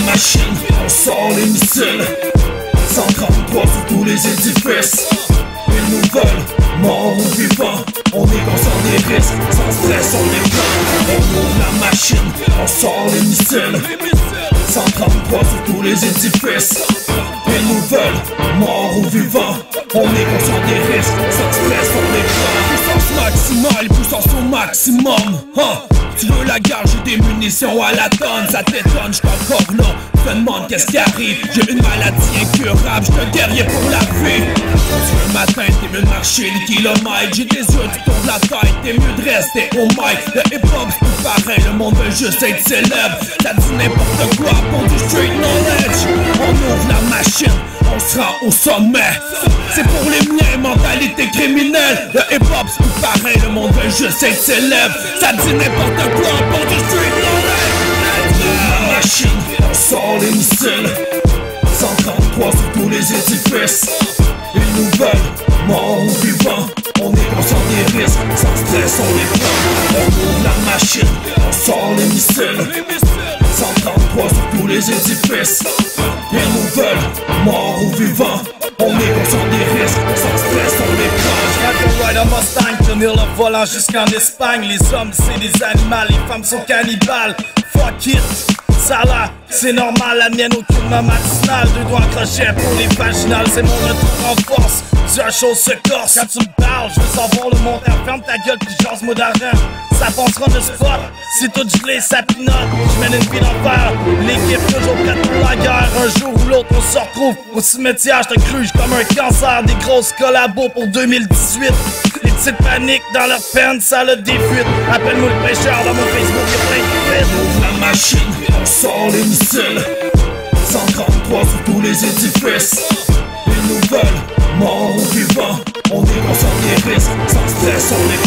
machine, on sort les missiles 133 sur tous les édifices. Ils nous veulent, morts ou vivants On est conscient des risques, sans stress on est plein. On ouvre la machine, on sort les missiles 133 sur tous les édifices. Ils nous veulent, morts ou vivants On est conscient des risques, sans stress on est Puissance maximale, puissance au maximum hein? Tu veux la guerre, j'ai des munitions à la tonne Ça t'étonne, j'suis encore là Je te demande qu'est-ce qui arrive J'ai une maladie incurable, j'suis un guerrier pour la vie. Tu veux m'atteindre, t'es mieux de marcher les kilomètres J'ai des yeux, tu tournes la tête T'es mieux de rester au mic. Le hip-hop c'est pareil, le monde veut juste être célèbre. Ça dit n'importe quoi pour du street knowledge. On ouvre la machine au sommet. C'est pour les miens, mentalité criminelle. Le hip-hop c'est pareil, le monde veut juste être célèbre. Ça dit n'importe quoi pour du street La machine, on sort les missiles. 133 sur tous les édifices. Ils nous veulent, morts ou vivants On est conscient des risques, sans stress on les prend. On ouvre la machine, les édifices. Ils nous veulent, morts ou vivants On est conscient des risques, sans stress on les prend ride un Mustang, tenir le volant jusqu'en Espagne Les hommes c'est des animaux, les femmes sont cannibales. Fuck it, ça là, c'est normal, la mienne aucunement matinale. Deux doigts crochet pour les vaginales, c'est mon retour en force la chose se corse. Quand tu me parles, je veux savoir le montant Ferme ta gueule pis jase moi d'argent Ça passera de spot C'est tout gelé, ça pinote. Je mène une vie d'enfer. L'équipe toujours prête pour la guerre. Un jour ou l'autre on se retrouve Au cimetière, je te cruche comme un cancer. Des grosses collabos pour 2018 Les petites paniques dans leur peine, ça le défuite Appelle-moi le pêcheur dans mon Facebook, y'a plein de la machine, sort les missiles 133 sur tous les édifices sans stress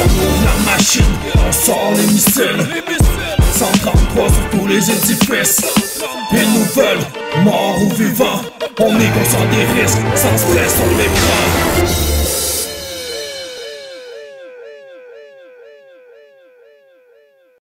on ouvre la machine, on sort les missiles. 133 sur tous les édifices. Ils nous veulent, morts ou vivants. On conscient des risques, sans stress on les prend